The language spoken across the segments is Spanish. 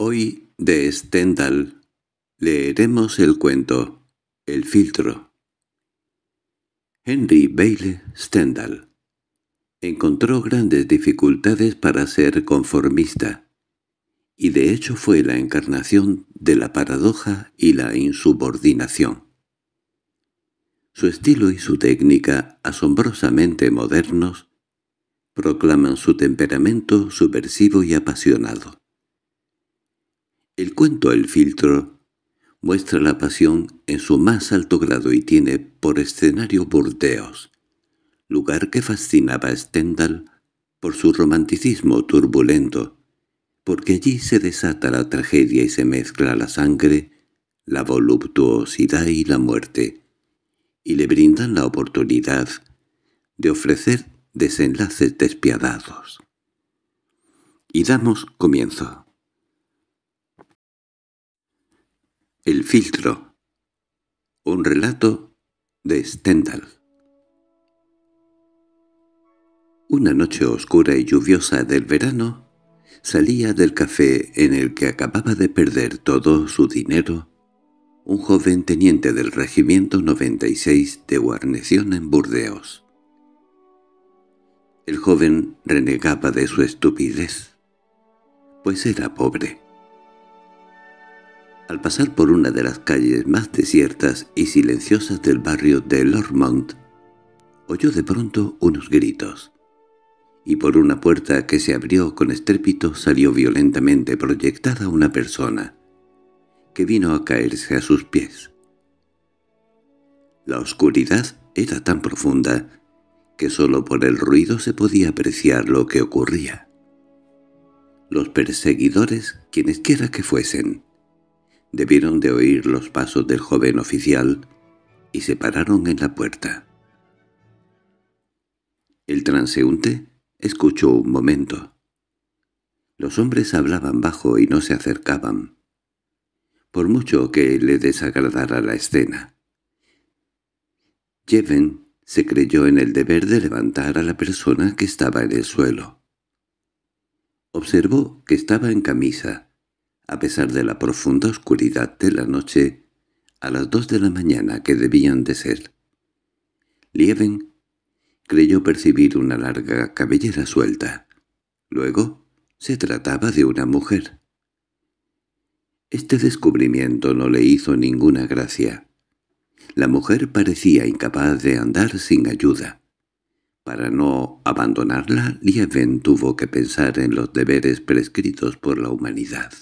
Hoy, de Stendhal, leeremos el cuento El filtro. Henry Bailey Stendhal encontró grandes dificultades para ser conformista, y de hecho fue la encarnación de la paradoja y la insubordinación. Su estilo y su técnica, asombrosamente modernos, proclaman su temperamento subversivo y apasionado. El cuento El filtro muestra la pasión en su más alto grado y tiene por escenario Burdeos, lugar que fascinaba a Stendhal por su romanticismo turbulento, porque allí se desata la tragedia y se mezcla la sangre, la voluptuosidad y la muerte, y le brindan la oportunidad de ofrecer desenlaces despiadados. Y damos comienzo. El filtro. Un relato de Stendhal. Una noche oscura y lluviosa del verano, salía del café en el que acababa de perder todo su dinero un joven teniente del Regimiento 96 de guarnición en Burdeos. El joven renegaba de su estupidez, pues era pobre. Al pasar por una de las calles más desiertas y silenciosas del barrio de Lormont, oyó de pronto unos gritos, y por una puerta que se abrió con estrépito salió violentamente proyectada una persona, que vino a caerse a sus pies. La oscuridad era tan profunda que sólo por el ruido se podía apreciar lo que ocurría. Los perseguidores, quienesquiera que fuesen, debieron de oír los pasos del joven oficial y se pararon en la puerta. El transeúnte escuchó un momento. Los hombres hablaban bajo y no se acercaban, por mucho que le desagradara la escena. Jeven se creyó en el deber de levantar a la persona que estaba en el suelo. Observó que estaba en camisa, a pesar de la profunda oscuridad de la noche, a las dos de la mañana que debían de ser. Lieven creyó percibir una larga cabellera suelta. Luego se trataba de una mujer. Este descubrimiento no le hizo ninguna gracia. La mujer parecía incapaz de andar sin ayuda. Para no abandonarla, Lieven tuvo que pensar en los deberes prescritos por la humanidad.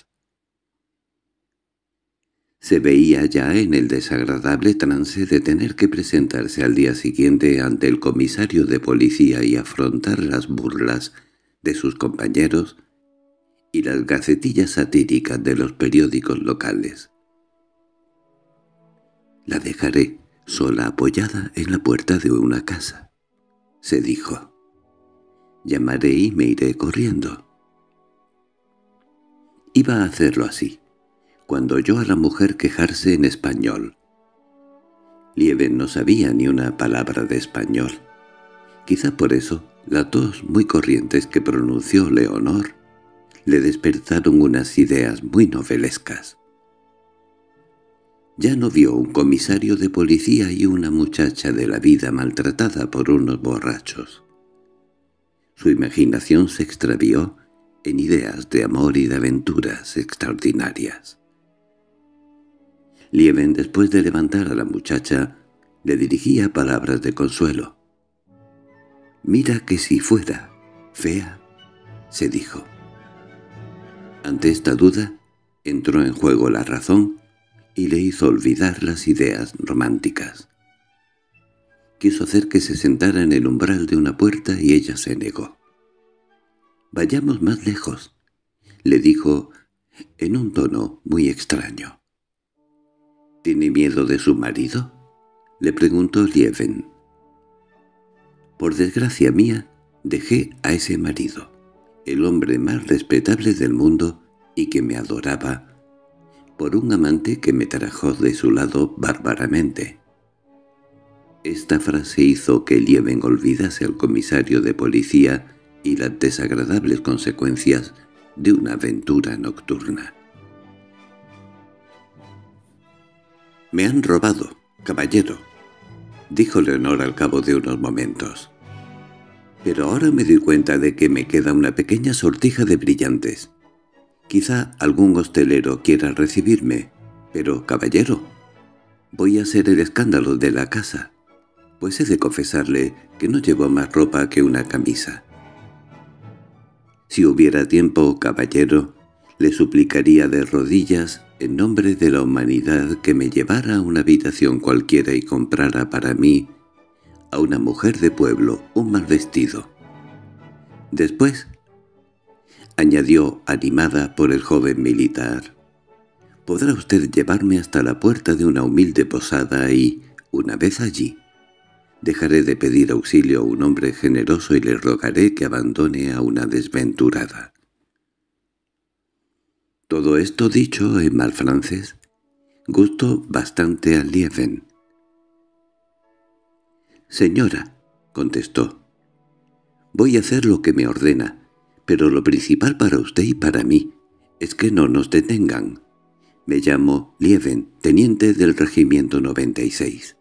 Se veía ya en el desagradable trance de tener que presentarse al día siguiente ante el comisario de policía y afrontar las burlas de sus compañeros y las gacetillas satíricas de los periódicos locales. «La dejaré sola apoyada en la puerta de una casa», se dijo. «Llamaré y me iré corriendo». Iba a hacerlo así cuando oyó a la mujer quejarse en español. Lieven no sabía ni una palabra de español. Quizá por eso las dos muy corrientes que pronunció Leonor le despertaron unas ideas muy novelescas. Ya no vio un comisario de policía y una muchacha de la vida maltratada por unos borrachos. Su imaginación se extravió en ideas de amor y de aventuras extraordinarias. Lieven, después de levantar a la muchacha, le dirigía palabras de consuelo. «Mira que si fuera fea», se dijo. Ante esta duda, entró en juego la razón y le hizo olvidar las ideas románticas. Quiso hacer que se sentara en el umbral de una puerta y ella se negó. «Vayamos más lejos», le dijo en un tono muy extraño. —¿Tiene miedo de su marido? —le preguntó Lieven. Por desgracia mía, dejé a ese marido, el hombre más respetable del mundo y que me adoraba, por un amante que me trajo de su lado bárbaramente. Esta frase hizo que Lieven olvidase al comisario de policía y las desagradables consecuencias de una aventura nocturna. —Me han robado, caballero —dijo Leonor al cabo de unos momentos. Pero ahora me doy cuenta de que me queda una pequeña sortija de brillantes. Quizá algún hostelero quiera recibirme, pero, caballero, voy a ser el escándalo de la casa, pues he de confesarle que no llevo más ropa que una camisa. Si hubiera tiempo, caballero, le suplicaría de rodillas, en nombre de la humanidad, que me llevara a una habitación cualquiera y comprara para mí, a una mujer de pueblo, un mal vestido. Después, añadió animada por el joven militar, podrá usted llevarme hasta la puerta de una humilde posada y, una vez allí, dejaré de pedir auxilio a un hombre generoso y le rogaré que abandone a una desventurada. Todo esto dicho en mal francés gustó bastante a Lieven. «Señora», contestó, «voy a hacer lo que me ordena, pero lo principal para usted y para mí es que no nos detengan. Me llamo Lieven, teniente del Regimiento 96.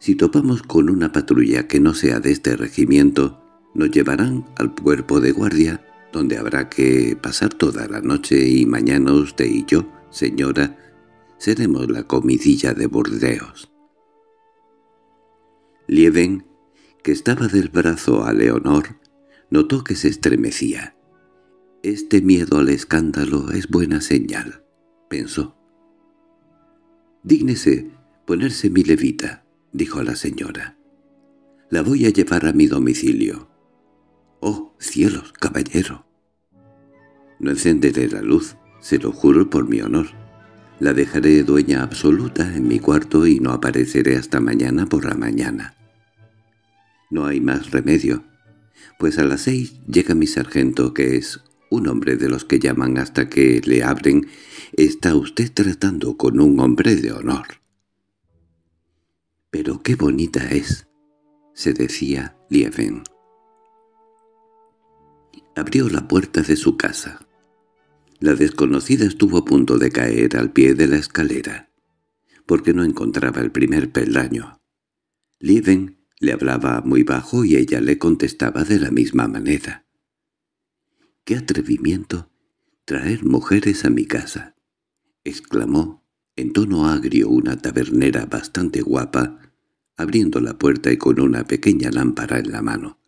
Si topamos con una patrulla que no sea de este regimiento, nos llevarán al cuerpo de guardia donde habrá que pasar toda la noche y mañana usted y yo, señora, seremos la comidilla de Burdeos. Lieven, que estaba del brazo a Leonor, notó que se estremecía. Este miedo al escándalo es buena señal, pensó. «Dígnese ponerse mi levita», dijo la señora. «La voy a llevar a mi domicilio». —¡Oh, cielos, caballero! No encenderé la luz, se lo juro por mi honor. La dejaré dueña absoluta en mi cuarto y no apareceré hasta mañana por la mañana. No hay más remedio, pues a las seis llega mi sargento, que es un hombre de los que llaman hasta que le abren. Está usted tratando con un hombre de honor. «Pero qué bonita es», se decía Lieven. Abrió la puerta de su casa. La desconocida estuvo a punto de caer al pie de la escalera, porque no encontraba el primer peldaño. Lieven le hablaba muy bajo y ella le contestaba de la misma manera. —¡Qué atrevimiento traer mujeres a mi casa! —exclamó en tono agrio una tabernera bastante guapa, abriendo la puerta y con una pequeña lámpara en la mano.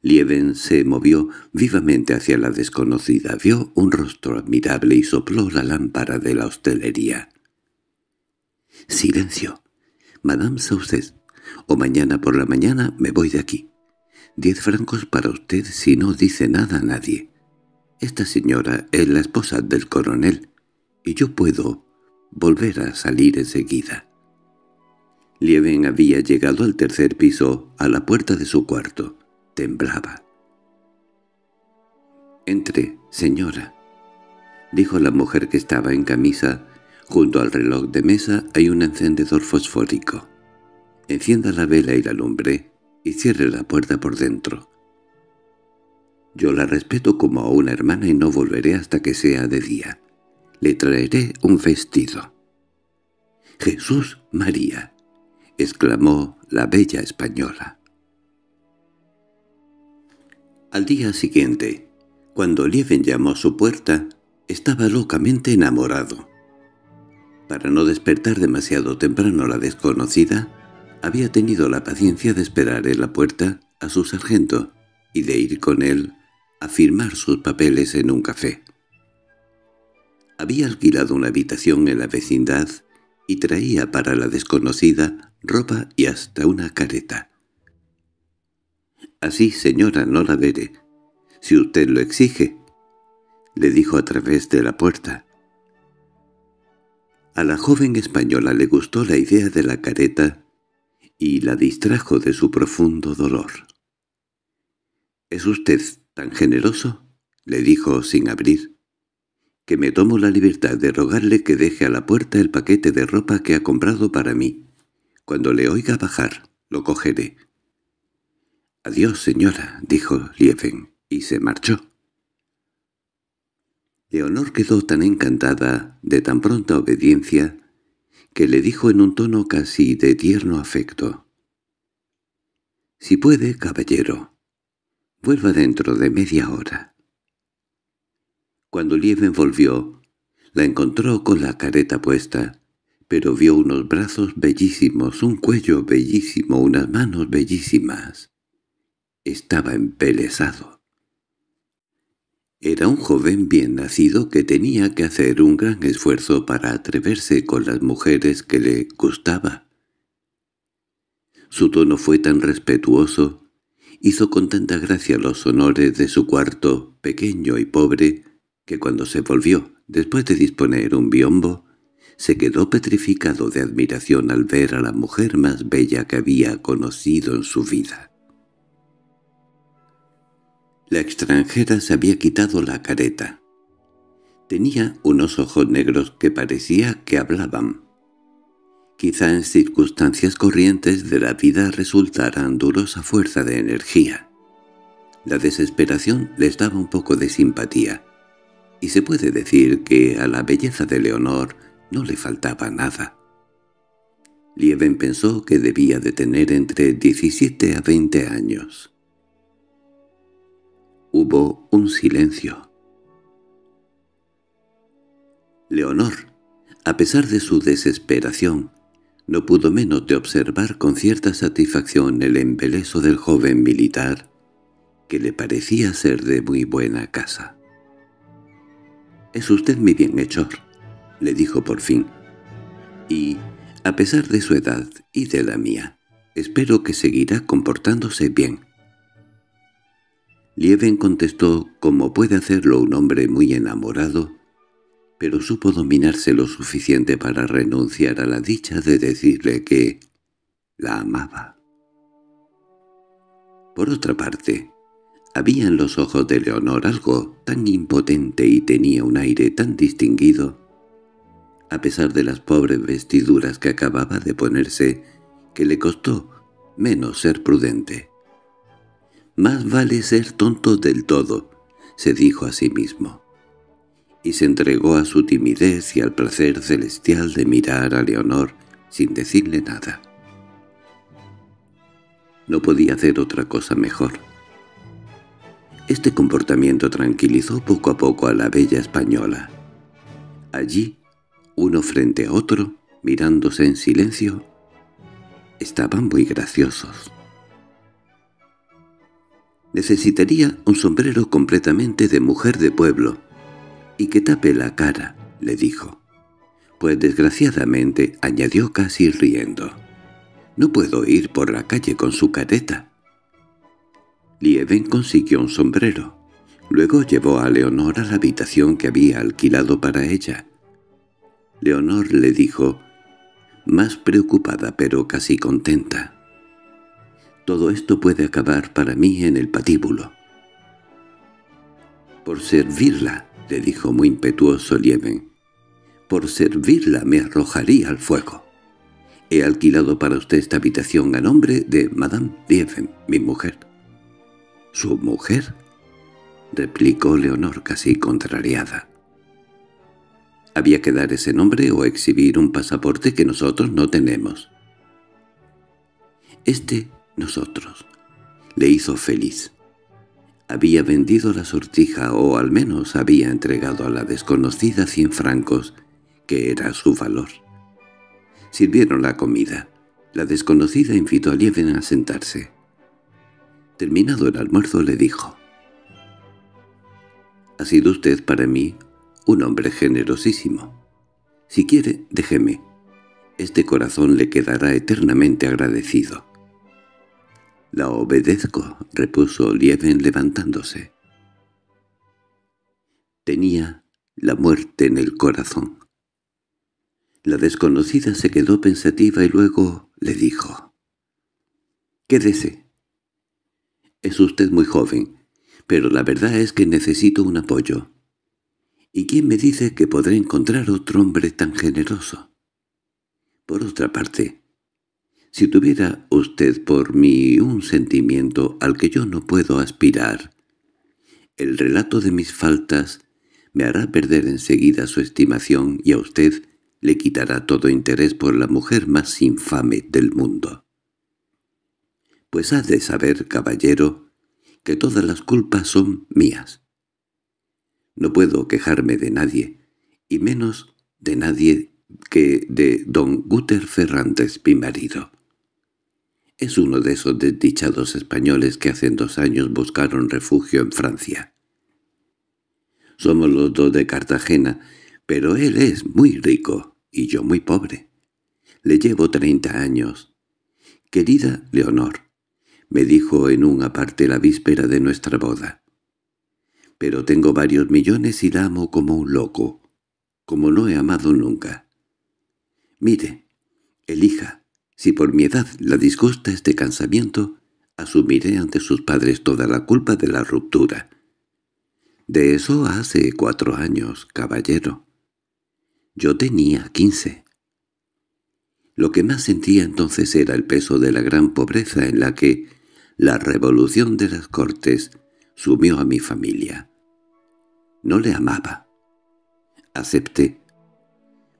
Lieven se movió vivamente hacia la desconocida, vio un rostro admirable y sopló la lámpara de la hostelería. —¡Silencio! Madame Sauces, o mañana por la mañana me voy de aquí. Diez francos para usted si no dice nada a nadie. Esta señora es la esposa del coronel, y yo puedo volver a salir enseguida. Lieven había llegado al tercer piso, a la puerta de su cuarto temblaba. «Entre, señora», dijo la mujer que estaba en camisa. Junto al reloj de mesa hay un encendedor fosfórico. Encienda la vela y la lumbre y cierre la puerta por dentro. Yo la respeto como a una hermana y no volveré hasta que sea de día. Le traeré un vestido. «¡Jesús María!» exclamó la bella española. Al día siguiente, cuando Lieven llamó a su puerta, estaba locamente enamorado. Para no despertar demasiado temprano la desconocida, había tenido la paciencia de esperar en la puerta a su sargento y de ir con él a firmar sus papeles en un café. Había alquilado una habitación en la vecindad y traía para la desconocida ropa y hasta una careta. —Así, señora, no la veré. Si usted lo exige —le dijo a través de la puerta. A la joven española le gustó la idea de la careta y la distrajo de su profundo dolor. —¿Es usted tan generoso? —le dijo sin abrir—, que me tomo la libertad de rogarle que deje a la puerta el paquete de ropa que ha comprado para mí. Cuando le oiga bajar, lo cogeré. —Adiós, señora —dijo Lieven, y se marchó. Leonor quedó tan encantada de tan pronta obediencia que le dijo en un tono casi de tierno afecto. «Si puede, caballero, vuelva dentro de media hora». Cuando Lieven volvió, la encontró con la careta puesta, pero vio unos brazos bellísimos, un cuello bellísimo, unas manos bellísimas. Estaba empelesado. Era un joven bien nacido que tenía que hacer un gran esfuerzo para atreverse con las mujeres que le gustaba. Su tono fue tan respetuoso, hizo con tanta gracia los honores de su cuarto, pequeño y pobre, que cuando se volvió, después de disponer un biombo, se quedó petrificado de admiración al ver a la mujer más bella que había conocido en su vida. La extranjera se había quitado la careta. Tenía unos ojos negros que parecía que hablaban. Quizá en circunstancias corrientes de la vida resultaran duros a fuerza de energía. La desesperación les daba un poco de simpatía, y se puede decir que a la belleza de Leonor no le faltaba nada. Lieven pensó que debía de tener entre 17 a 20 años. Hubo un silencio. Leonor, a pesar de su desesperación, no pudo menos de observar con cierta satisfacción el embeleso del joven militar, que le parecía ser de muy buena casa. «Es usted mi bienhechor», le dijo por fin, «y, a pesar de su edad y de la mía, espero que seguirá comportándose bien». Lieven contestó como puede hacerlo un hombre muy enamorado, pero supo dominarse lo suficiente para renunciar a la dicha de decirle que la amaba. Por otra parte, había en los ojos de Leonor algo tan impotente y tenía un aire tan distinguido, a pesar de las pobres vestiduras que acababa de ponerse, que le costó menos ser prudente. «Más vale ser tonto del todo», se dijo a sí mismo. Y se entregó a su timidez y al placer celestial de mirar a Leonor sin decirle nada. No podía hacer otra cosa mejor. Este comportamiento tranquilizó poco a poco a la bella española. Allí, uno frente a otro, mirándose en silencio, estaban muy graciosos. Necesitaría un sombrero completamente de mujer de pueblo, y que tape la cara, le dijo. Pues desgraciadamente, añadió casi riendo, no puedo ir por la calle con su careta. Lieven consiguió un sombrero. Luego llevó a Leonor a la habitación que había alquilado para ella. Leonor le dijo, más preocupada pero casi contenta. Todo esto puede acabar para mí en el patíbulo. Por servirla, le dijo muy impetuoso Lieven. Por servirla me arrojaría al fuego. He alquilado para usted esta habitación a nombre de Madame Lieven, mi mujer. —¿Su mujer? —replicó Leonor casi contrariada. Había que dar ese nombre o exhibir un pasaporte que nosotros no tenemos. Este nosotros. Le hizo feliz. Había vendido la sortija o al menos había entregado a la desconocida cien francos, que era su valor. Sirvieron la comida. La desconocida invitó a Lieven a sentarse. Terminado el almuerzo le dijo, «Ha sido usted para mí un hombre generosísimo. Si quiere, déjeme. Este corazón le quedará eternamente agradecido». «La obedezco», repuso Lieven levantándose. Tenía la muerte en el corazón. La desconocida se quedó pensativa y luego le dijo. «Quédese. Es usted muy joven, pero la verdad es que necesito un apoyo. ¿Y quién me dice que podré encontrar otro hombre tan generoso? Por otra parte, si tuviera usted por mí un sentimiento al que yo no puedo aspirar, el relato de mis faltas me hará perder enseguida su estimación y a usted le quitará todo interés por la mujer más infame del mundo. Pues ha de saber, caballero, que todas las culpas son mías. No puedo quejarme de nadie, y menos de nadie que de don Guter Ferrantes, mi marido. Es uno de esos desdichados españoles que hace dos años buscaron refugio en Francia. Somos los dos de Cartagena, pero él es muy rico y yo muy pobre. Le llevo treinta años. Querida Leonor, me dijo en un aparte la víspera de nuestra boda. Pero tengo varios millones y la amo como un loco, como no he amado nunca. Mire, elija, si por mi edad la disgusta este cansamiento, asumiré ante sus padres toda la culpa de la ruptura. De eso hace cuatro años, caballero. Yo tenía quince. Lo que más sentía entonces era el peso de la gran pobreza en la que la revolución de las Cortes sumió a mi familia. No le amaba. Acepté.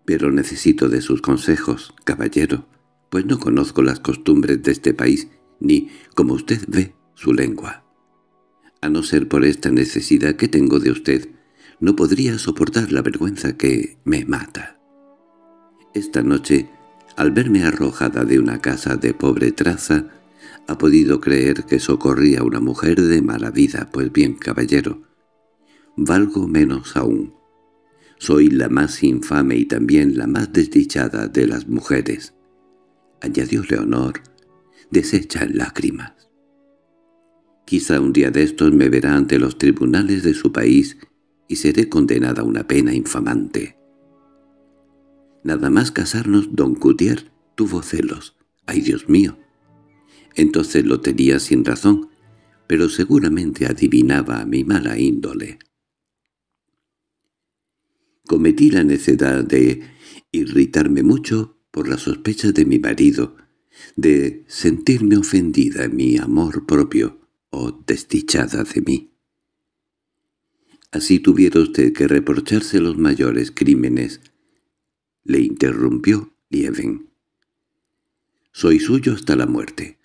Pero necesito de sus consejos, caballero, pues no conozco las costumbres de este país, ni, como usted ve, su lengua. A no ser por esta necesidad que tengo de usted, no podría soportar la vergüenza que me mata. Esta noche, al verme arrojada de una casa de pobre traza, ha podido creer que socorría a una mujer de mala vida. Pues bien, caballero, valgo menos aún. Soy la más infame y también la más desdichada de las mujeres. Añadió Leonor, deshecha en lágrimas. Quizá un día de estos me verá ante los tribunales de su país y seré condenada a una pena infamante. Nada más casarnos, don Cutier tuvo celos. ¡Ay, Dios mío! Entonces lo tenía sin razón, pero seguramente adivinaba mi mala índole. Cometí la necedad de irritarme mucho por las sospechas de mi marido, de sentirme ofendida en mi amor propio, o desdichada de mí. Así tuviera usted que reprocharse los mayores crímenes, le interrumpió Lieven. Soy suyo hasta la muerte.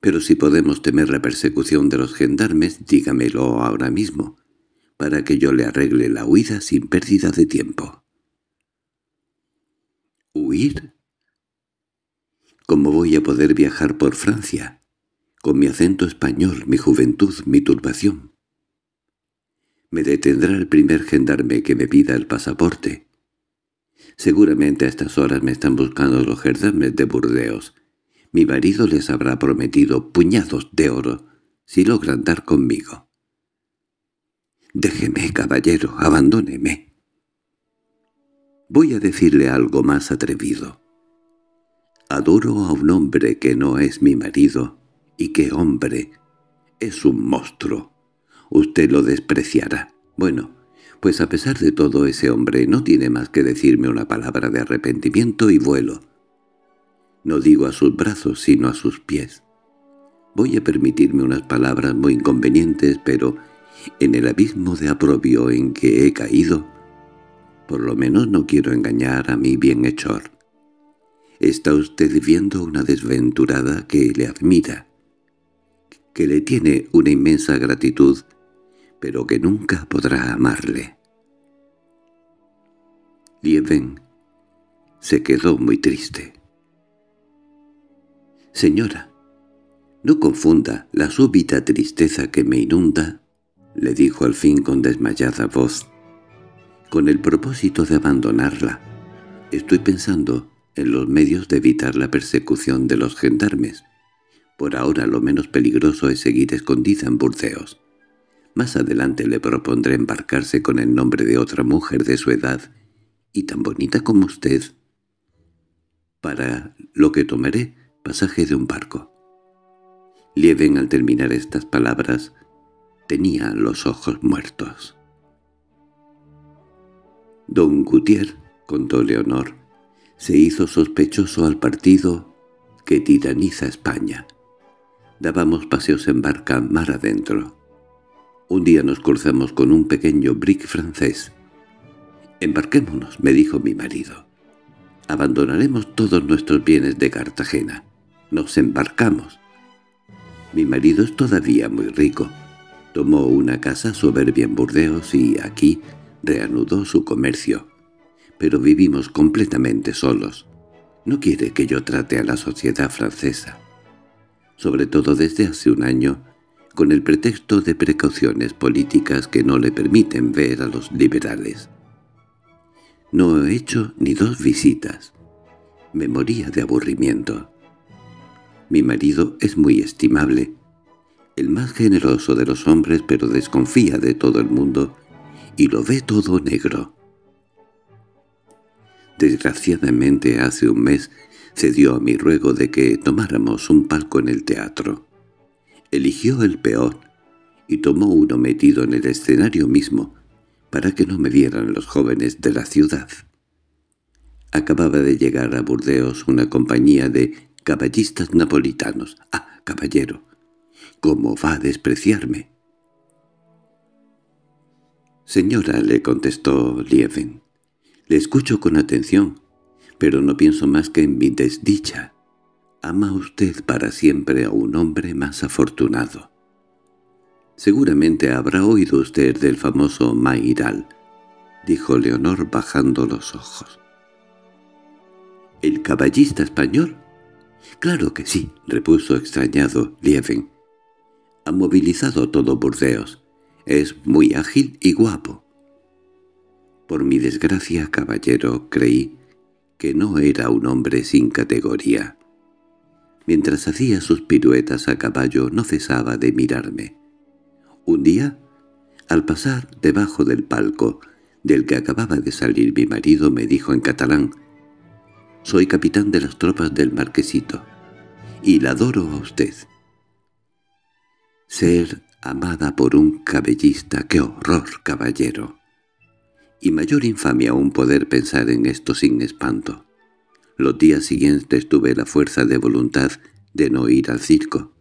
Pero si podemos temer la persecución de los gendarmes, dígamelo ahora mismo, para que yo le arregle la huida sin pérdida de tiempo. ¿Huir? ¿Cómo voy a poder viajar por Francia? con mi acento español, mi juventud, mi turbación. Me detendrá el primer gendarme que me pida el pasaporte. Seguramente a estas horas me están buscando los gendarmes de Burdeos. Mi marido les habrá prometido puñados de oro si logran dar conmigo. Déjeme, caballero, abandóneme. Voy a decirle algo más atrevido. Adoro a un hombre que no es mi marido y qué hombre. Es un monstruo. Usted lo despreciará. Bueno, pues a pesar de todo ese hombre no tiene más que decirme una palabra de arrepentimiento y vuelo. No digo a sus brazos, sino a sus pies. Voy a permitirme unas palabras muy inconvenientes, pero en el abismo de aprobio en que he caído, por lo menos no quiero engañar a mi bienhechor. Está usted viendo una desventurada que le admira, que le tiene una inmensa gratitud, pero que nunca podrá amarle. Lieven se quedó muy triste. «Señora, no confunda la súbita tristeza que me inunda», le dijo al fin con desmayada voz, «con el propósito de abandonarla. Estoy pensando en los medios de evitar la persecución de los gendarmes. Por ahora lo menos peligroso es seguir escondida en Burdeos. Más adelante le propondré embarcarse con el nombre de otra mujer de su edad y tan bonita como usted, para lo que tomaré pasaje de un barco. Lieven al terminar estas palabras tenía los ojos muertos. Don Gutier, contó Leonor, se hizo sospechoso al partido que tiraniza España. Dábamos paseos en barca mar adentro. Un día nos cruzamos con un pequeño brick francés. «Embarquémonos», me dijo mi marido. «Abandonaremos todos nuestros bienes de Cartagena. Nos embarcamos». Mi marido es todavía muy rico. Tomó una casa soberbia en Burdeos y aquí reanudó su comercio. Pero vivimos completamente solos. No quiere que yo trate a la sociedad francesa. Sobre todo desde hace un año, con el pretexto de precauciones políticas que no le permiten ver a los liberales. No he hecho ni dos visitas. Me moría de aburrimiento. Mi marido es muy estimable, el más generoso de los hombres pero desconfía de todo el mundo y lo ve todo negro. Desgraciadamente hace un mes cedió a mi ruego de que tomáramos un palco en el teatro. Eligió el peor y tomó uno metido en el escenario mismo para que no me vieran los jóvenes de la ciudad. Acababa de llegar a Burdeos una compañía de caballistas napolitanos. —¡Ah, caballero! ¿Cómo va a despreciarme? —Señora —le contestó Lieven—, le escucho con atención, pero no pienso más que en mi desdicha. Ama usted para siempre a un hombre más afortunado. Seguramente habrá oído usted del famoso Mairal —dijo Leonor bajando los ojos. —¿El caballista español? —Claro que sí —repuso extrañado Lieven. Ha movilizado todo Burdeos. Es muy ágil y guapo. Por mi desgracia, caballero, creí que no era un hombre sin categoría. Mientras hacía sus piruetas a caballo no cesaba de mirarme. Un día, al pasar debajo del palco, del que acababa de salir mi marido, me dijo en catalán soy capitán de las tropas del marquesito, y la adoro a usted. Ser amada por un cabellista, qué horror, caballero. Y mayor infamia aún poder pensar en esto sin espanto. Los días siguientes tuve la fuerza de voluntad de no ir al circo.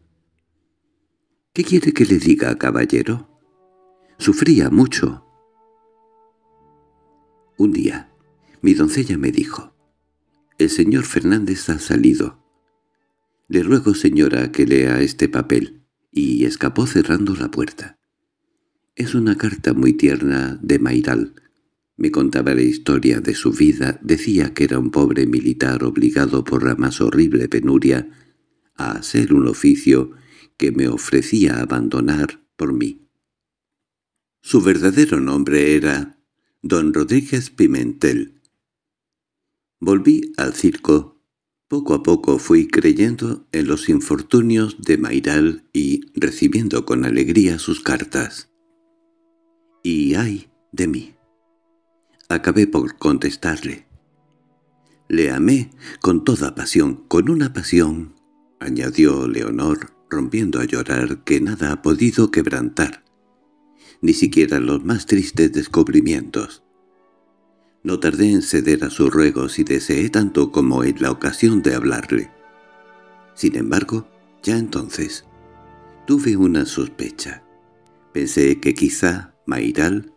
—¿Qué quiere que le diga, caballero? Sufría mucho. Un día, mi doncella me dijo, el señor Fernández ha salido. Le ruego, señora, que lea este papel. Y escapó cerrando la puerta. Es una carta muy tierna de Mairal. Me contaba la historia de su vida, decía que era un pobre militar obligado por la más horrible penuria a hacer un oficio que me ofrecía abandonar por mí. Su verdadero nombre era don Rodríguez Pimentel, Volví al circo. Poco a poco fui creyendo en los infortunios de Mairal y recibiendo con alegría sus cartas. Y ay de mí. Acabé por contestarle. Le amé con toda pasión, con una pasión, añadió Leonor, rompiendo a llorar, que nada ha podido quebrantar, ni siquiera los más tristes descubrimientos. No tardé en ceder a sus ruegos y deseé tanto como en la ocasión de hablarle. Sin embargo, ya entonces, tuve una sospecha. Pensé que quizá Mairal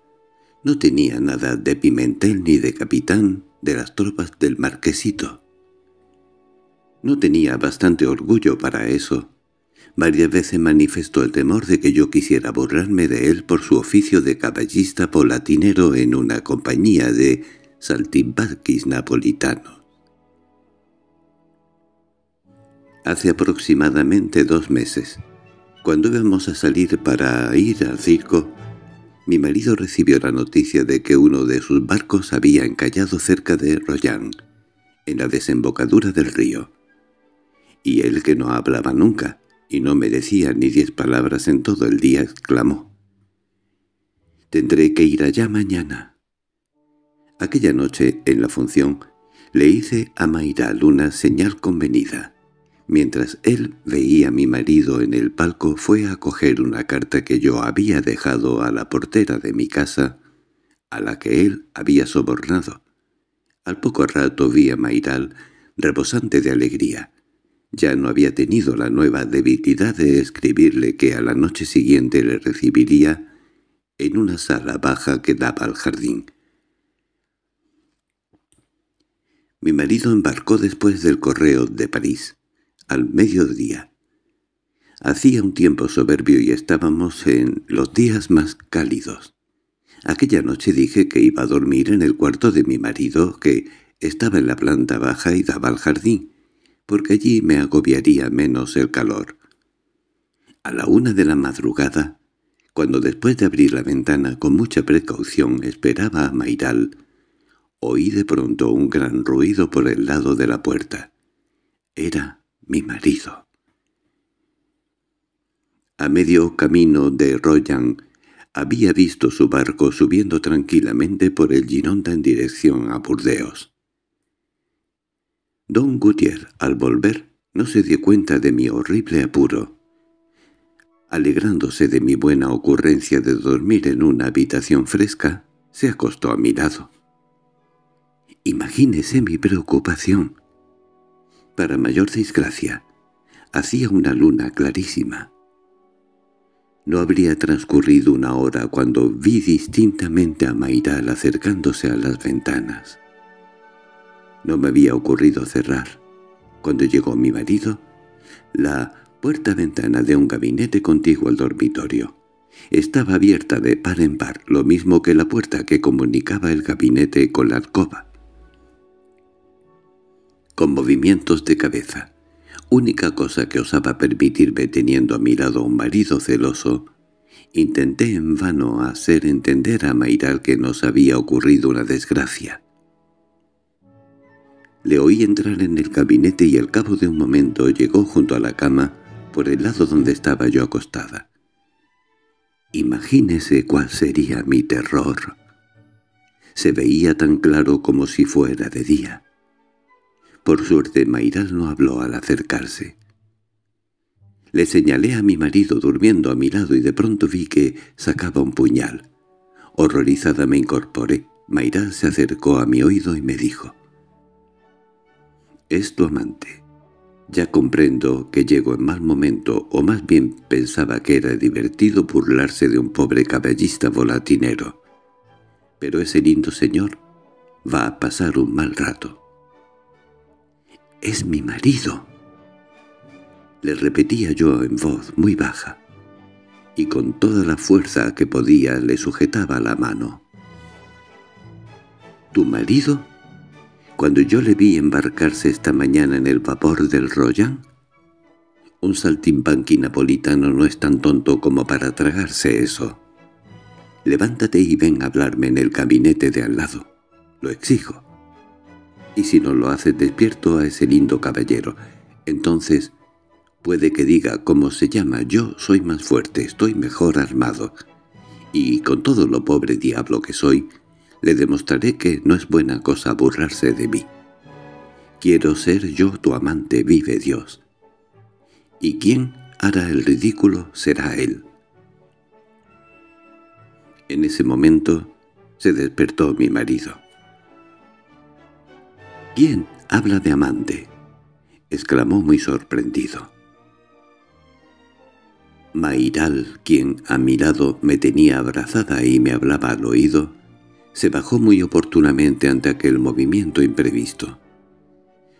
no tenía nada de Pimentel ni de capitán de las tropas del marquesito. No tenía bastante orgullo para eso. Varias veces manifestó el temor de que yo quisiera borrarme de él por su oficio de caballista polatinero en una compañía de saltimbanquis napolitanos. Hace aproximadamente dos meses, cuando íbamos a salir para ir al circo, mi marido recibió la noticia de que uno de sus barcos había encallado cerca de Royan, en la desembocadura del río. Y él que no hablaba nunca, y no me decía ni diez palabras en todo el día, exclamó. «Tendré que ir allá mañana». Aquella noche, en la función, le hice a Mayral una señal convenida. Mientras él veía a mi marido en el palco fue a coger una carta que yo había dejado a la portera de mi casa, a la que él había sobornado. Al poco rato vi a Mayral rebosante de alegría. Ya no había tenido la nueva debilidad de escribirle que a la noche siguiente le recibiría en una sala baja que daba al jardín. Mi marido embarcó después del correo de París, al mediodía. Hacía un tiempo soberbio y estábamos en los días más cálidos. Aquella noche dije que iba a dormir en el cuarto de mi marido, que estaba en la planta baja y daba al jardín, porque allí me agobiaría menos el calor. A la una de la madrugada, cuando después de abrir la ventana con mucha precaución esperaba a Mairal, oí de pronto un gran ruido por el lado de la puerta. Era mi marido. A medio camino de Royan había visto su barco subiendo tranquilamente por el Gironda en dirección a Burdeos. Don Gutiérrez, al volver, no se dio cuenta de mi horrible apuro. Alegrándose de mi buena ocurrencia de dormir en una habitación fresca, se acostó a mi lado. Imagínese mi preocupación. Para mayor desgracia, hacía una luna clarísima. No habría transcurrido una hora cuando vi distintamente a Mayral acercándose a las ventanas. No me había ocurrido cerrar. Cuando llegó mi marido, la puerta-ventana de un gabinete contiguo al dormitorio. Estaba abierta de par en par, lo mismo que la puerta que comunicaba el gabinete con la alcoba con movimientos de cabeza. Única cosa que osaba permitirme teniendo a mi lado un marido celoso, intenté en vano hacer entender a Mayral que nos había ocurrido una desgracia. Le oí entrar en el gabinete y al cabo de un momento llegó junto a la cama por el lado donde estaba yo acostada. Imagínese cuál sería mi terror. Se veía tan claro como si fuera de día. Por suerte Mairal no habló al acercarse. Le señalé a mi marido durmiendo a mi lado y de pronto vi que sacaba un puñal. Horrorizada me incorporé. Mairal se acercó a mi oído y me dijo, «Es tu amante. Ya comprendo que llego en mal momento, o más bien pensaba que era divertido burlarse de un pobre caballista volatinero. Pero ese lindo señor va a pasar un mal rato. —¡Es mi marido! Le repetía yo en voz muy baja, y con toda la fuerza que podía le sujetaba la mano. —¿Tu marido? Cuando yo le vi embarcarse esta mañana en el vapor del Royan, un saltimbanqui napolitano no es tan tonto como para tragarse eso. Levántate y ven a hablarme en el gabinete de al lado. Lo exijo y si no lo hace despierto a ese lindo caballero. Entonces puede que diga cómo se llama, yo soy más fuerte, estoy mejor armado. Y con todo lo pobre diablo que soy, le demostraré que no es buena cosa burlarse de mí. Quiero ser yo tu amante, vive Dios. Y quien hará el ridículo será él. En ese momento se despertó mi marido. —¿Quién habla de amante? —exclamó muy sorprendido. Mairal, quien a mi lado me tenía abrazada y me hablaba al oído, se bajó muy oportunamente ante aquel movimiento imprevisto.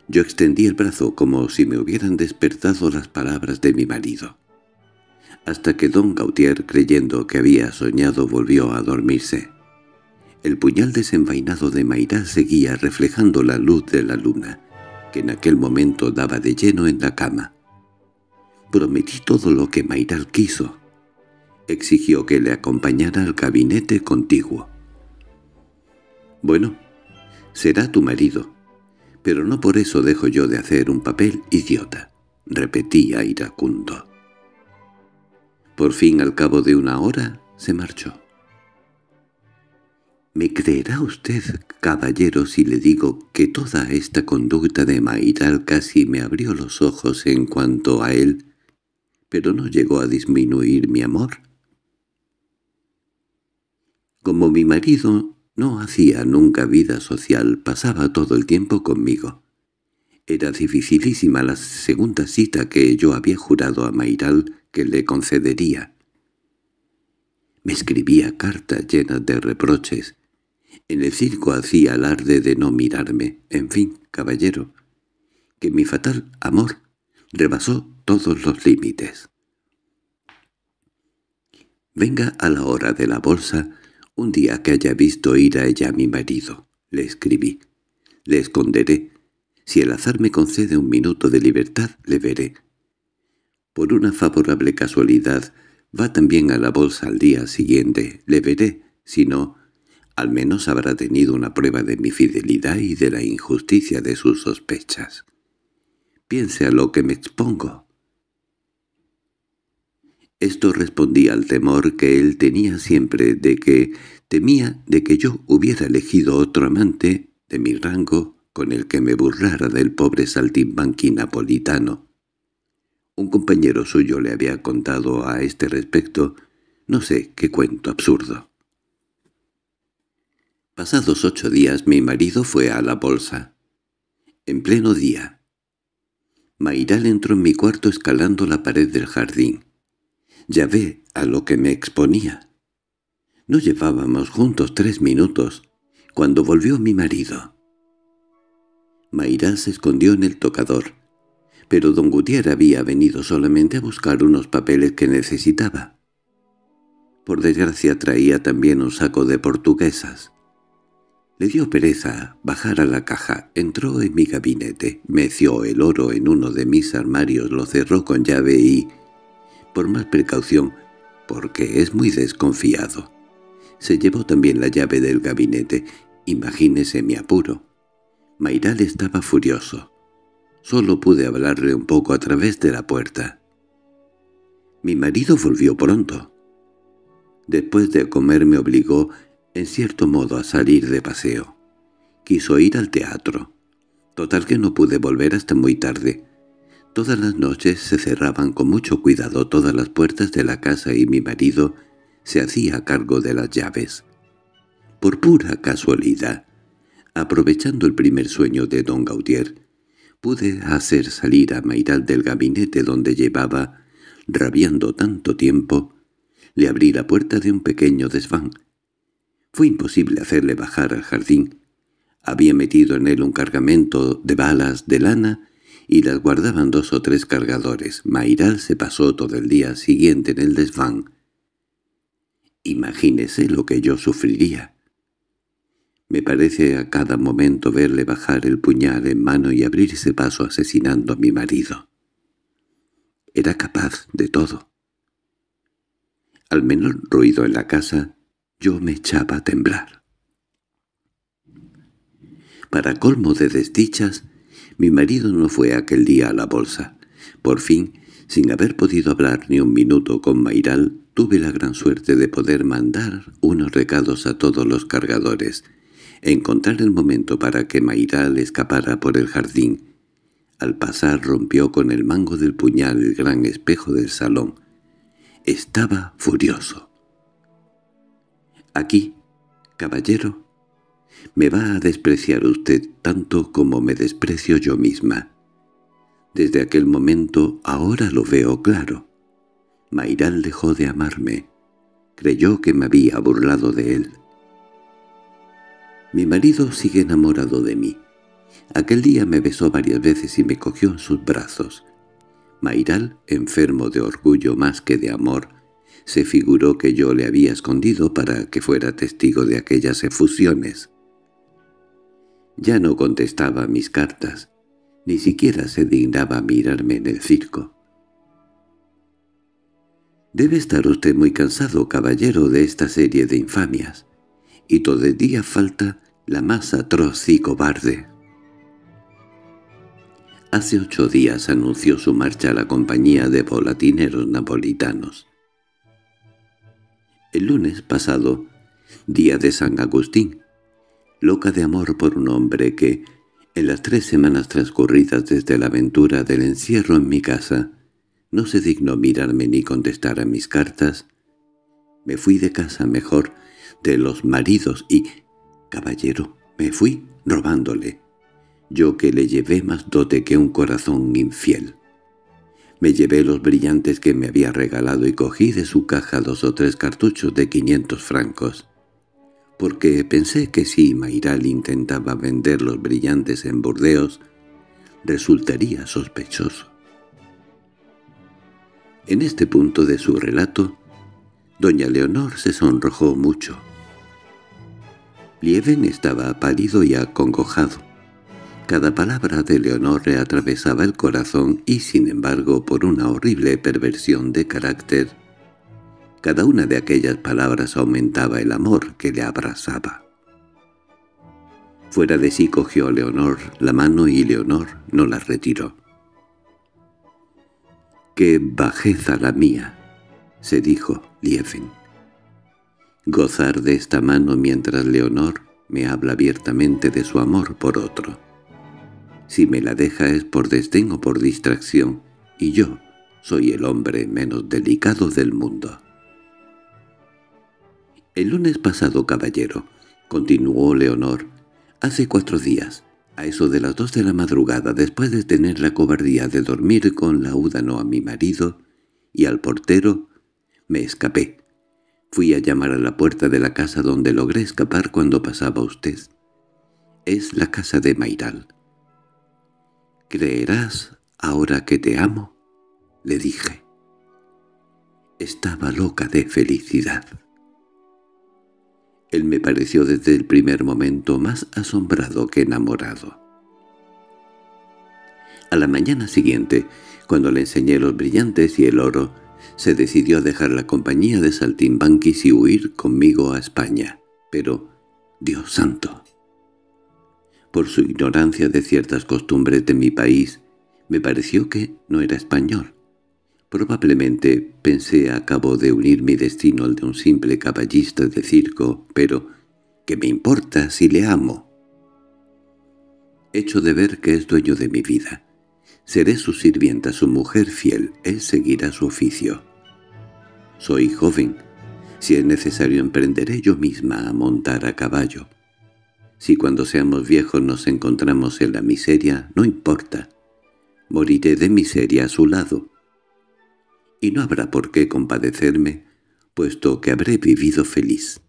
Yo extendí el brazo como si me hubieran despertado las palabras de mi marido, hasta que don Gautier, creyendo que había soñado, volvió a dormirse. El puñal desenvainado de Mayra seguía reflejando la luz de la luna, que en aquel momento daba de lleno en la cama. Prometí todo lo que Mayral quiso. Exigió que le acompañara al gabinete contiguo. «Bueno, será tu marido, pero no por eso dejo yo de hacer un papel idiota», repetía iracundo. Por fin, al cabo de una hora, se marchó. ¿Me creerá usted, caballero, si le digo que toda esta conducta de Mairal casi me abrió los ojos en cuanto a él, pero no llegó a disminuir mi amor? Como mi marido no hacía nunca vida social, pasaba todo el tiempo conmigo. Era dificilísima la segunda cita que yo había jurado a Mairal que le concedería. Me escribía cartas llenas de reproches. En el circo hacía alarde de no mirarme. En fin, caballero, que mi fatal amor rebasó todos los límites. Venga a la hora de la bolsa un día que haya visto ir a ella a mi marido, le escribí. Le esconderé. Si el azar me concede un minuto de libertad, le veré. Por una favorable casualidad, va también a la bolsa al día siguiente. Le veré. Si no, al menos habrá tenido una prueba de mi fidelidad y de la injusticia de sus sospechas. Piense a lo que me expongo. Esto respondía al temor que él tenía siempre de que temía de que yo hubiera elegido otro amante de mi rango con el que me burlara del pobre saltimbanqui napolitano. Un compañero suyo le había contado a este respecto no sé qué cuento absurdo. Pasados ocho días mi marido fue a la bolsa. En pleno día. Mairal entró en mi cuarto escalando la pared del jardín. Ya ve a lo que me exponía. No llevábamos juntos tres minutos, cuando volvió mi marido. Mayra se escondió en el tocador, pero don Gutiérrez había venido solamente a buscar unos papeles que necesitaba. Por desgracia traía también un saco de portuguesas. Le dio pereza bajar a la caja, entró en mi gabinete, meció el oro en uno de mis armarios, lo cerró con llave y, por más precaución, porque es muy desconfiado. Se llevó también la llave del gabinete. Imagínese mi apuro. Mairal estaba furioso. Solo pude hablarle un poco a través de la puerta. Mi marido volvió pronto. Después de comer me obligó, en cierto modo, a salir de paseo. Quiso ir al teatro. Total que no pude volver hasta muy tarde. Todas las noches se cerraban con mucho cuidado todas las puertas de la casa y mi marido se hacía cargo de las llaves. Por pura casualidad, aprovechando el primer sueño de don Gautier, pude hacer salir a Mairal del gabinete donde llevaba, rabiando tanto tiempo, le abrí la puerta de un pequeño desván. Fue imposible hacerle bajar al jardín. Había metido en él un cargamento de balas de lana y las guardaban dos o tres cargadores. Mairal se pasó todo el día siguiente en el desván. Imagínese lo que yo sufriría. Me parece a cada momento verle bajar el puñal en mano y abrirse paso asesinando a mi marido. Era capaz de todo. Al menor ruido en la casa, yo me echaba a temblar. Para colmo de desdichas, mi marido no fue aquel día a la bolsa. Por fin, sin haber podido hablar ni un minuto con Mairal, tuve la gran suerte de poder mandar unos recados a todos los cargadores, encontrar el momento para que Mairal escapara por el jardín. Al pasar rompió con el mango del puñal el gran espejo del salón. Estaba furioso. «Aquí, caballero, me va a despreciar usted tanto como me desprecio yo misma. Desde aquel momento ahora lo veo claro. Mairal dejó de amarme. Creyó que me había burlado de él. Mi marido sigue enamorado de mí. Aquel día me besó varias veces y me cogió en sus brazos. Mairal, enfermo de orgullo más que de amor, se figuró que yo le había escondido para que fuera testigo de aquellas efusiones. Ya no contestaba mis cartas, ni siquiera se dignaba mirarme en el circo. «Debe estar usted muy cansado, caballero, de esta serie de infamias, y todavía falta la más atroz y cobarde». Hace ocho días anunció su marcha a la compañía de volatineros napolitanos. El lunes pasado, día de San Agustín, loca de amor por un hombre que, en las tres semanas transcurridas desde la aventura del encierro en mi casa, no se dignó mirarme ni contestar a mis cartas, me fui de casa mejor de los maridos y, caballero, me fui robándole, yo que le llevé más dote que un corazón infiel. Me llevé los brillantes que me había regalado y cogí de su caja dos o tres cartuchos de quinientos francos, porque pensé que si Mayral intentaba vender los brillantes en Burdeos, resultaría sospechoso. En este punto de su relato, doña Leonor se sonrojó mucho. Lieven estaba pálido y acongojado. Cada palabra de Leonor le atravesaba el corazón y, sin embargo, por una horrible perversión de carácter, cada una de aquellas palabras aumentaba el amor que le abrazaba. Fuera de sí cogió a Leonor la mano y Leonor no la retiró. «¡Qué bajeza la mía!» se dijo Lieven. «Gozar de esta mano mientras Leonor me habla abiertamente de su amor por otro. Si me la deja es por desdén o por distracción, y yo soy el hombre menos delicado del mundo». «El lunes pasado, caballero», continuó Leonor, «hace cuatro días, a eso de las dos de la madrugada, después de tener la cobardía de dormir con Laúdano a mi marido y al portero, me escapé. Fui a llamar a la puerta de la casa donde logré escapar cuando pasaba usted. Es la casa de Mairal. —¿Creerás ahora que te amo? —le dije. Estaba loca de felicidad. Él me pareció desde el primer momento más asombrado que enamorado. A la mañana siguiente, cuando le enseñé los brillantes y el oro, se decidió a dejar la compañía de Saltimbanquis y huir conmigo a España. Pero, Dios santo, por su ignorancia de ciertas costumbres de mi país, me pareció que no era español. Probablemente pensé acabo de unir mi destino al de un simple caballista de circo, pero ¿qué me importa si le amo? Hecho de ver que es dueño de mi vida. Seré su sirvienta, su mujer fiel, él seguirá su oficio. Soy joven. Si es necesario emprenderé yo misma a montar a caballo. Si cuando seamos viejos nos encontramos en la miseria, no importa. Moriré de miseria a su lado y no habrá por qué compadecerme, puesto que habré vivido feliz.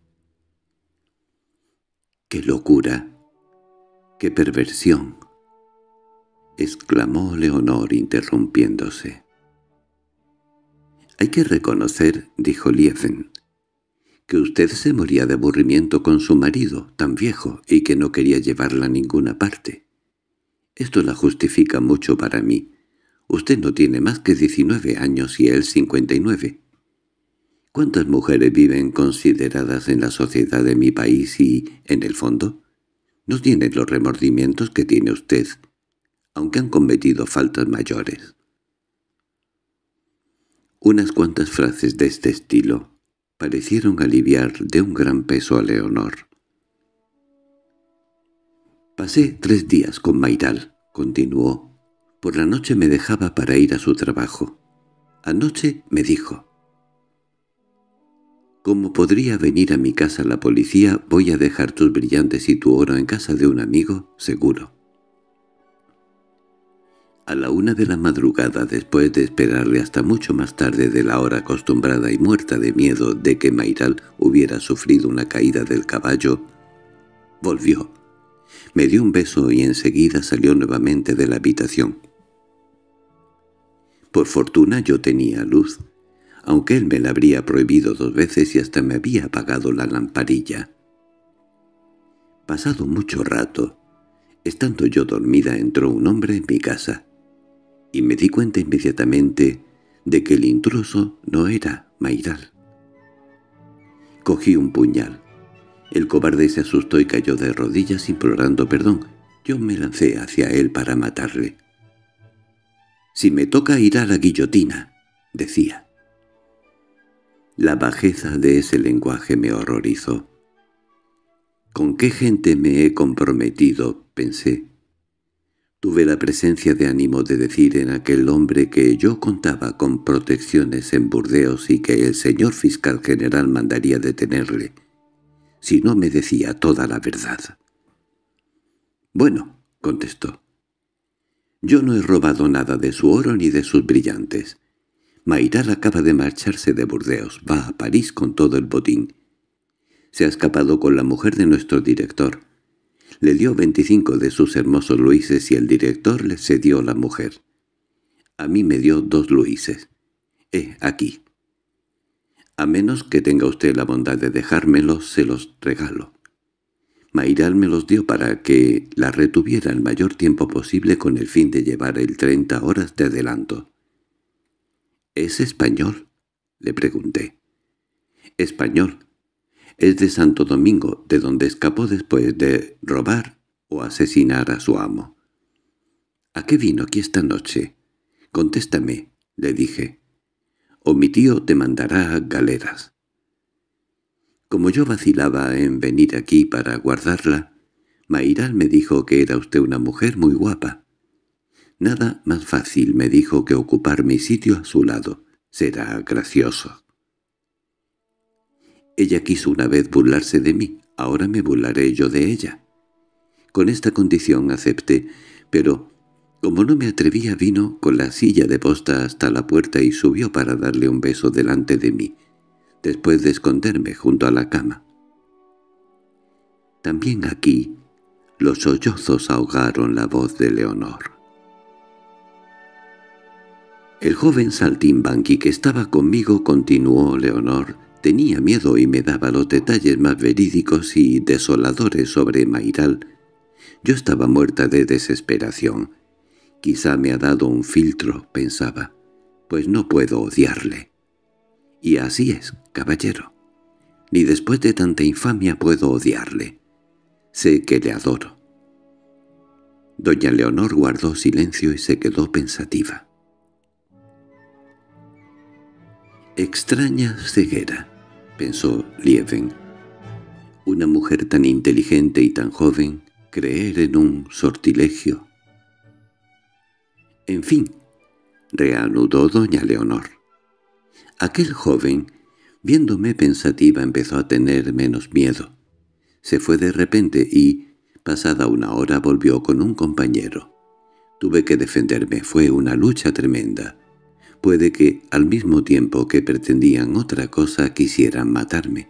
¡Qué locura! ¡Qué perversión! exclamó Leonor interrumpiéndose. «Hay que reconocer», dijo Lieven, «que usted se moría de aburrimiento con su marido, tan viejo, y que no quería llevarla a ninguna parte. Esto la justifica mucho para mí, Usted no tiene más que 19 años y él 59. ¿Cuántas mujeres viven consideradas en la sociedad de mi país y, en el fondo, no tienen los remordimientos que tiene usted, aunque han cometido faltas mayores? Unas cuantas frases de este estilo parecieron aliviar de un gran peso a Leonor. «Pasé tres días con Mairal», continuó, por la noche me dejaba para ir a su trabajo. Anoche me dijo, «Como podría venir a mi casa la policía, voy a dejar tus brillantes y tu oro en casa de un amigo, seguro». A la una de la madrugada, después de esperarle hasta mucho más tarde de la hora acostumbrada y muerta de miedo de que Mairal hubiera sufrido una caída del caballo, volvió. Me dio un beso y enseguida salió nuevamente de la habitación. Por fortuna yo tenía luz, aunque él me la habría prohibido dos veces y hasta me había apagado la lamparilla. Pasado mucho rato, estando yo dormida entró un hombre en mi casa, y me di cuenta inmediatamente de que el intruso no era Mairal. Cogí un puñal. El cobarde se asustó y cayó de rodillas implorando perdón. Yo me lancé hacia él para matarle. «Si me toca ir a la guillotina», decía. La bajeza de ese lenguaje me horrorizó. «¿Con qué gente me he comprometido?» pensé. Tuve la presencia de ánimo de decir en aquel hombre que yo contaba con protecciones en Burdeos y que el señor fiscal general mandaría detenerle, si no me decía toda la verdad. «Bueno», contestó, Yo no he robado nada de su oro ni de sus brillantes. Mayral acaba de marcharse de Burdeos, va a París con todo el botín. Se ha escapado con la mujer de nuestro director. Le dio veinticinco de sus hermosos luises y el director le cedió la mujer. A mí me dio dos luises. Eh, aquí. A menos que tenga usted la bondad de dejármelos, se los regalo. Mayral me los dio para que la retuviera el mayor tiempo posible con el fin de llevar el treinta horas de adelanto. —¿Es español? —le pregunté. —Español. Es de Santo Domingo, de donde escapó después de robar o asesinar a su amo. —¿A qué vino aquí esta noche? —Contéstame —le dije—, o mi tío te mandará galeras. Como yo vacilaba en venir aquí para guardarla, Mairal me dijo que era usted una mujer muy guapa. Nada más fácil me dijo que ocupar mi sitio a su lado. Será gracioso. Ella quiso una vez burlarse de mí, ahora me burlaré yo de ella. Con esta condición acepté, pero como no me atrevía vino con la silla de posta hasta la puerta y subió para darle un beso delante de mí después de esconderme junto a la cama. También aquí los sollozos ahogaron la voz de Leonor. El joven saltimbanqui que estaba conmigo continuó Leonor, tenía miedo y me daba los detalles más verídicos y desoladores sobre Mairal. Yo estaba muerta de desesperación. Quizá me ha dado un filtro, pensaba, pues no puedo odiarle. Y así es, caballero. Ni después de tanta infamia puedo odiarle. Sé que le adoro. Doña Leonor guardó silencio y se quedó pensativa. Extraña ceguera, pensó Lieven. Una mujer tan inteligente y tan joven, creer en un sortilegio. En fin, reanudó doña Leonor. Aquel joven, viéndome pensativa, empezó a tener menos miedo. Se fue de repente y, pasada una hora, volvió con un compañero. Tuve que defenderme, fue una lucha tremenda. Puede que, al mismo tiempo que pretendían otra cosa, quisieran matarme.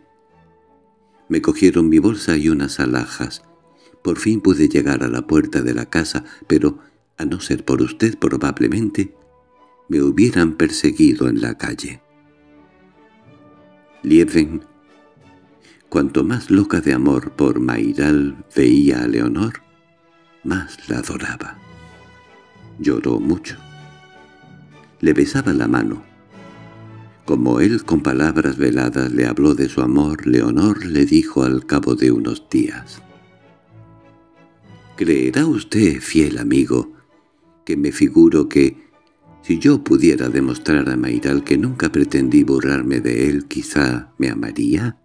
Me cogieron mi bolsa y unas alhajas. Por fin pude llegar a la puerta de la casa, pero, a no ser por usted probablemente, me hubieran perseguido en la calle. Lieven. Cuanto más loca de amor por Mairal veía a Leonor, más la adoraba. Lloró mucho. Le besaba la mano. Como él con palabras veladas le habló de su amor, Leonor le dijo al cabo de unos días. «¿Creerá usted, fiel amigo, que me figuro que si yo pudiera demostrar a Mairal que nunca pretendí burlarme de él, quizá me amaría.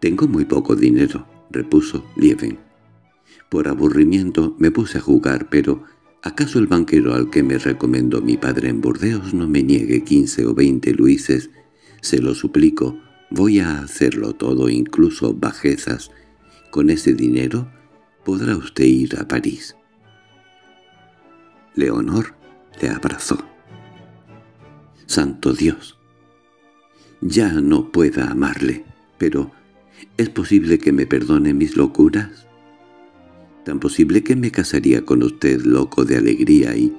«Tengo muy poco dinero», repuso Lieven. Por aburrimiento me puse a jugar, pero ¿acaso el banquero al que me recomendó mi padre en Burdeos no me niegue quince o veinte luises? Se lo suplico, voy a hacerlo todo, incluso bajezas. Con ese dinero podrá usted ir a París. Leonor le abrazó. «Santo Dios! Ya no pueda amarle, pero ¿es posible que me perdone mis locuras? Tan posible que me casaría con usted loco de alegría y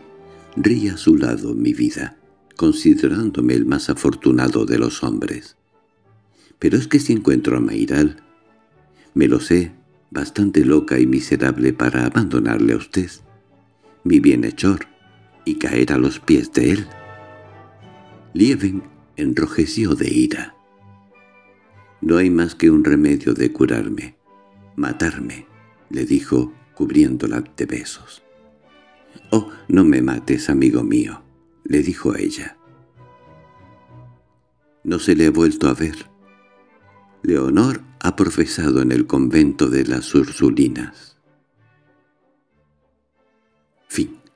ría a su lado mi vida, considerándome el más afortunado de los hombres. Pero es que si encuentro a Mairal, me lo sé, bastante loca y miserable para abandonarle a usted mi bienhechor, y caer a los pies de él. Lieven enrojeció de ira. «No hay más que un remedio de curarme. Matarme», —le dijo, cubriéndola de besos. —Oh, no me mates, amigo mío —le dijo a ella. No se le ha vuelto a ver. Leonor ha profesado en el convento de las Ursulinas. Fin